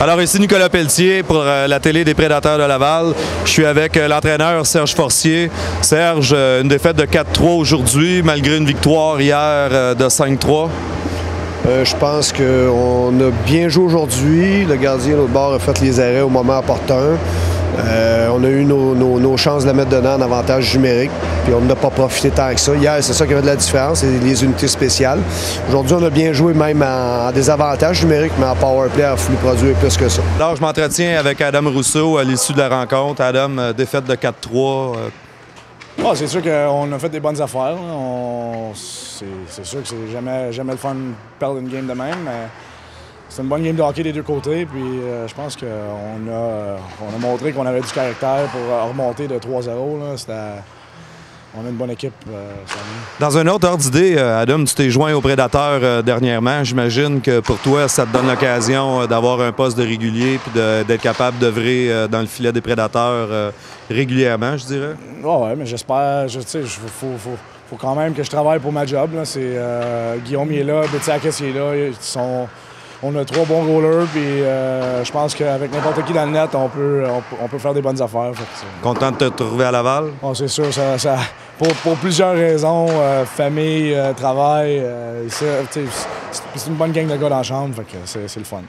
Alors ici Nicolas Pelletier pour euh, la télé des Prédateurs de Laval. Je suis avec euh, l'entraîneur Serge Forcier. Serge, euh, une défaite de 4-3 aujourd'hui, malgré une victoire hier de 5-3. Euh, je pense qu'on a bien joué aujourd'hui. Le gardien de bord a fait les arrêts au moment opportun. Euh, on a eu nos, nos- nos chances de la mettre dedans en avantage numérique, puis on n'a pas profité tant que ça. Hier, c'est ça qui avait de la différence, c'est les unités spéciales. Aujourd'hui, on a bien joué même en, en désavantage numérique, mais en power play, on a voulu produire plus que ça. Alors je m'entretiens avec Adam Rousseau à l'issue de la rencontre. Adam, euh, défaite de 4-3. euh, Ah, c'est sûr qu'on a fait des bonnes affaires. On- C'est c'est sûr que c'est jamais, jamais le fun de perdre une game de même, mais c'est une bonne game de hockey des deux côtés. Puis euh, je pense qu'on a, on a montré qu'on avait du caractère pour euh, remonter de 3-0. là. C'était- On a une bonne équipe. euh. Dans un autre ordre d'idée, Adam, tu t'es joint aux Prédateurs euh, dernièrement. J'imagine que pour toi, ça te donne l'occasion euh, d'avoir un poste de régulier puis d'être capable d'œuvrer dans le filet des Prédateurs régulièrement, je dirais. Ouais, mais j'espère. Je, sais, il faut, faut- faut quand même que je travaille pour ma job. là. Guillaume il est là, il est là. Ils sont- on a trois bons goalers, puis euh, je pense qu'avec n'importe qui dans le net, on peut, on, peut- on peut faire des bonnes affaires. Content de te trouver à Laval? Bon, c'est sûr, ça, ça- pour, pour plusieurs raisons, euh, famille, euh, travail, c'est, une bonne gang de gars dans la chambre, c'est, le fun.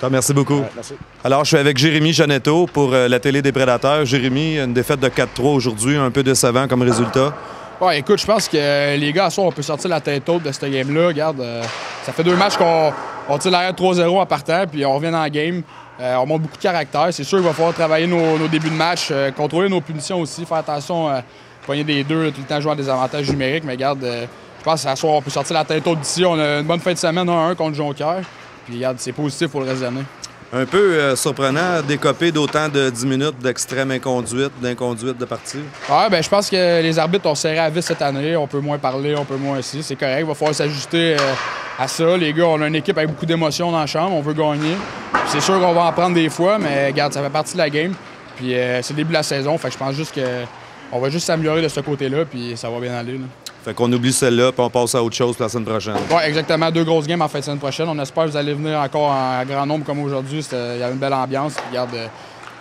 Tom, merci beaucoup. Merci. Alors, je suis avec Jérémy Janetto pour la télé des Prédateurs. Jérémy, une défaite de 4-3 aujourd'hui, un peu décevant comme résultat. Ouais, écoute, je pense que euh, les gars, à soir, on peut sortir la tête haute de ce game-là. Regarde, euh, ça fait deux matchs qu'on on tire l'arrière 3-0 en partant, puis on revient dans la game. Euh, on montre beaucoup de caractère. C'est sûr qu'il va falloir travailler nos, nos débuts de match, contrôler nos punitions aussi, faire attention à pogner des deux, tout le temps jouer à des avantages numériques. Mais regarde, je pense qu'à soir, on peut sortir la tête haute d'ici. On a une bonne fin de semaine 1-1 contre Jonquière. Puis regarde, c'est positif pour le reste de l'année. Un peu euh, surprenant d'écoper d'autant de 10 minutes d'extrême inconduite, d'inconduite de partie. Ouais, ben, je pense que les arbitres ont serré à vis cette année. On peut moins parler, on peut moins ici. C'est correct. Il va falloir s'ajuster euh, à ça. Les gars, on a une équipe avec beaucoup d'émotions dans la chambre. On veut gagner. C'est sûr qu'on va en prendre des fois, mais regarde, ça fait partie de la game. Puis euh, c'est le début de la saison. Fait que je pense juste que on va juste s'améliorer de ce côté-là, puis ça va bien aller. Fait qu'on oublie celle-là, puis on passe à autre chose la semaine prochaine. Ouais, exactement. Deux grosses games en fin de semaine prochaine. On espère que vous allez venir encore en grand nombre comme aujourd'hui. C'était- Il y avait une belle ambiance. Puis regarde, euh,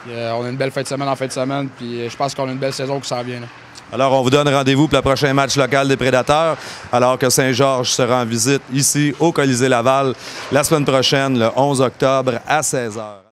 euh, on a une belle fin de semaine en fin de semaine. Puis euh, je pense qu'on a une belle saison qui s'en vient. là. Alors, on vous donne rendez-vous pour le prochain match local des Prédateurs, alors que Saint-Georges sera en visite ici au Colisée Laval la semaine prochaine, le 11 octobre à 16h.